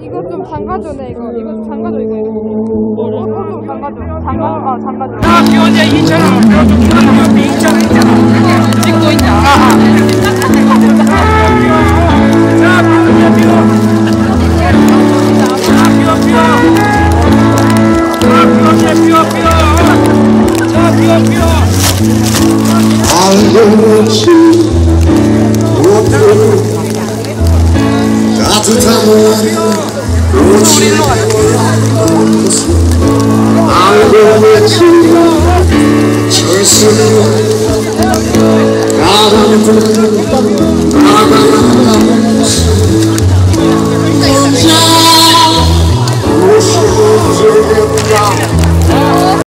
이거 좀 잠가줘네 이거 이거 좀 잠가줘 이거. 이거 좀 잠가줘 잠가 아 잠가줘 아 기원이야 2천 원 내가 좀 키는 거 옆에 2천 원 있잖아. 찍고 있냐 자 비누야 비누 자 따뜻한 옷이 알고지 철수는 불 가만 혼자 무엇이 되겠냐